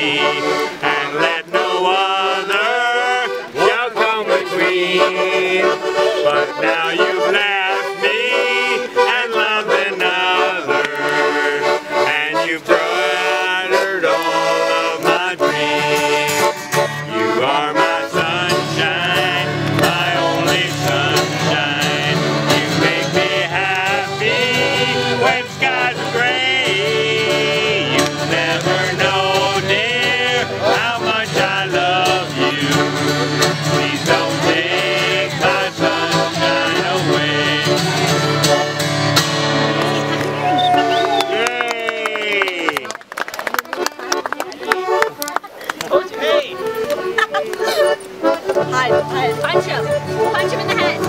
and let no other shall come between. But now you've left me and loved another, and you've brought her on. Punch him. Punch him in the head.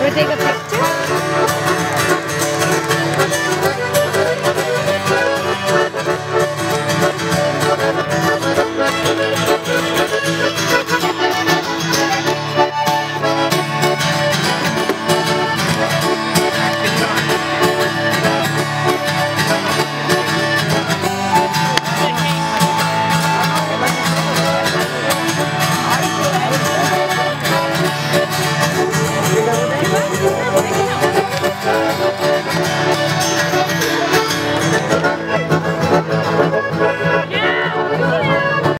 We'll take a picture.